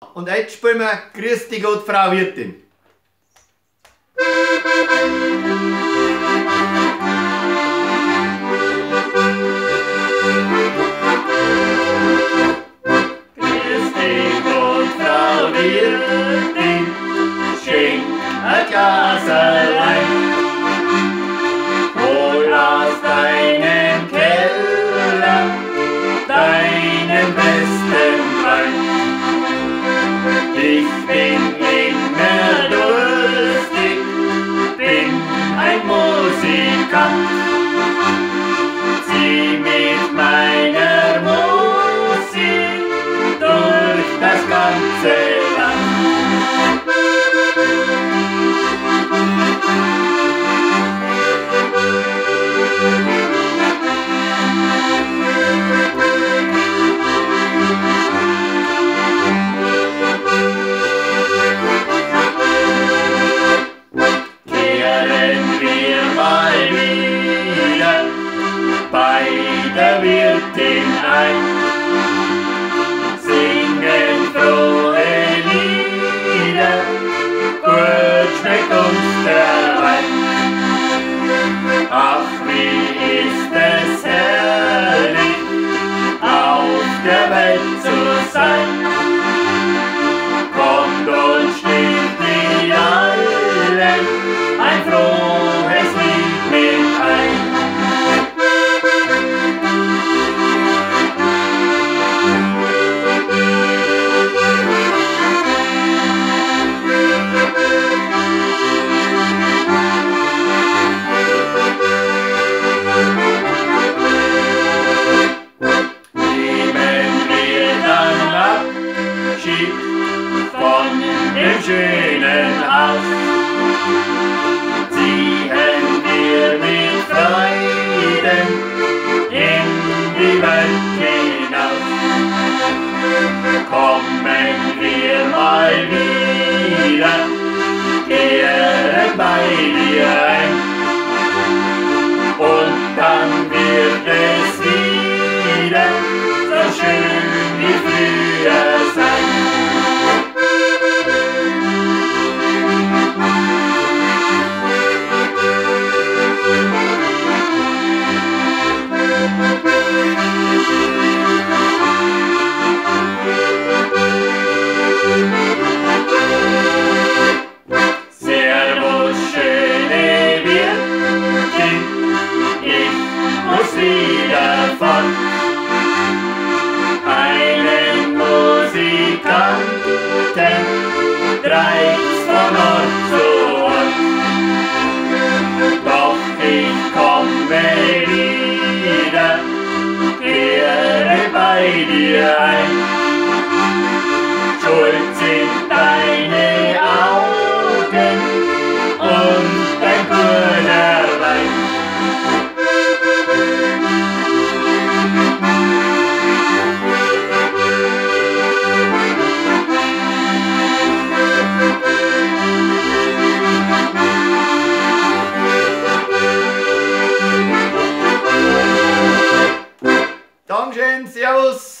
Und jetzt spielen wir Grüß dich Gott, Frau Wirtin. Grüß dich Gott, Frau Wirtin, schenk ein Glaselein. Ich bin immer durstig, bin ein Musikant. Zieh mit meiner ein. Singen frohe Lieder, gut schmeckt uns der. Ach, wie ist es herrlich, auf der Welt zu sein. Von dem schönen Haus. Ziehen wir mit Freuden in die Welt hinaus. Kommen wir mal wieder, wieder fort. Einen Musikanten treibt's von Ort zu Ort. Doch ich komme wieder, kehre bei dir ein. Schuld sind Dankeschön, Servus.